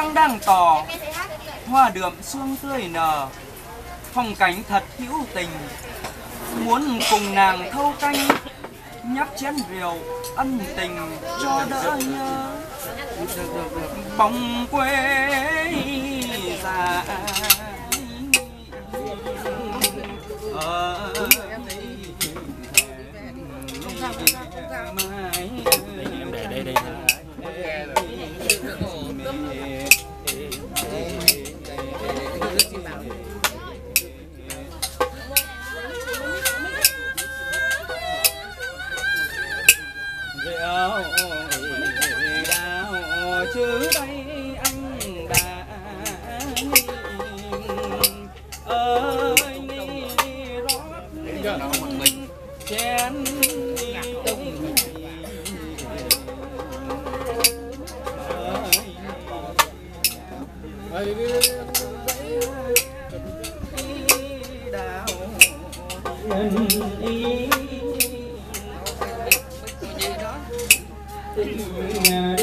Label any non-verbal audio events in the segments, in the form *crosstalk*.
trăng đang tỏ hoa đượm sương tươi nở. Phong cảnh thật hữu tình. Muốn cùng nàng thâu canh nhấp chén rượu ân tình cho đỡ nhớ. Bóng quê già ở mai em rượu đào chứ đây anh đã ơi ni rót chén tung đào cũng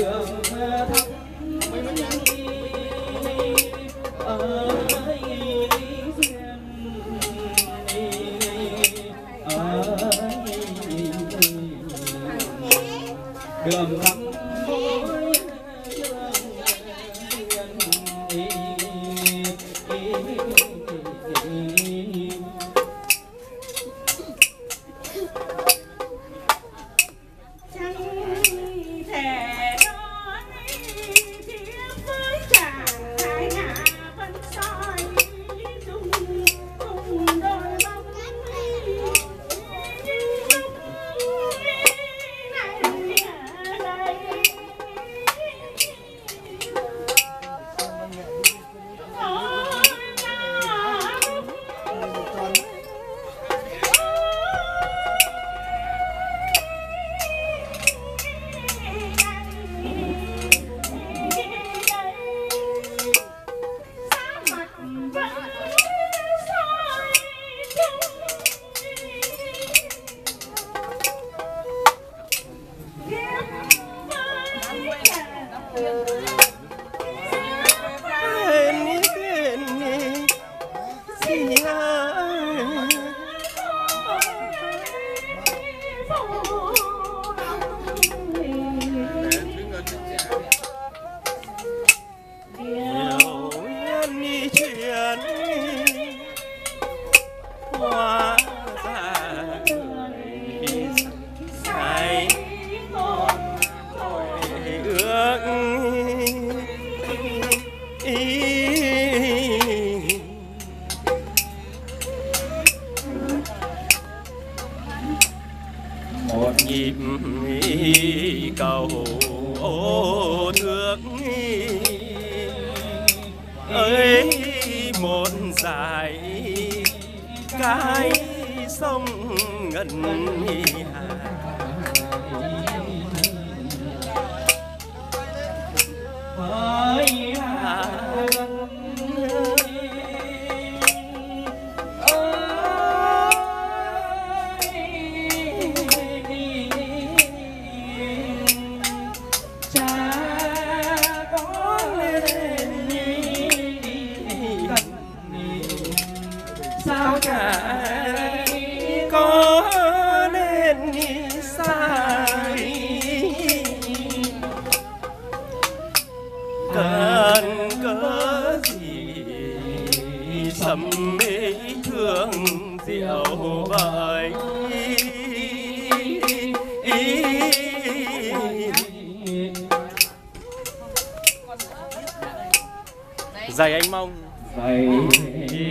đi hoa ra người ước. Ý một nhịp cầu ô thước ơi កាយសំងិនហីហា có nên sai. Cần cớ gì? Sầm mê thương diệu vời. Dạy anh mong. Vậy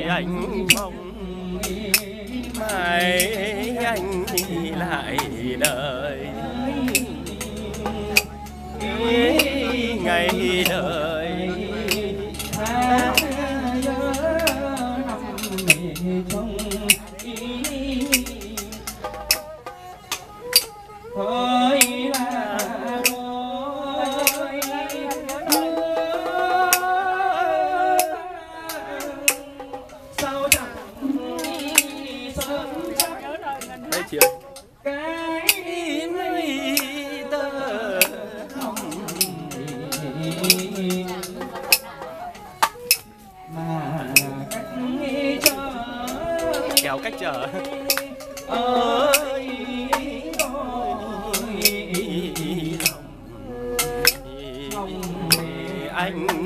anh mong mãi anh lại đời. Ngày đời. Anh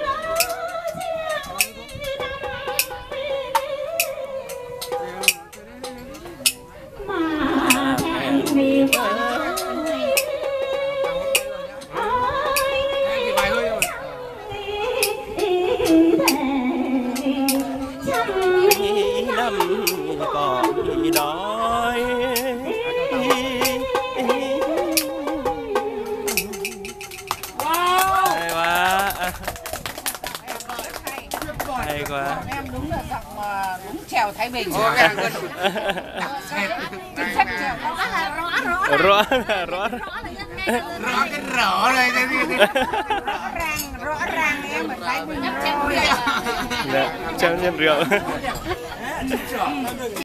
quá em đúng là giọng mà đúng trèo Thái Bình. Rõ rõ rõ rõ rõ. Cái rõ này rõ ràng rõ ràng em ở Thái Bình rồi. Dạ, cho nhân rượu *laughs*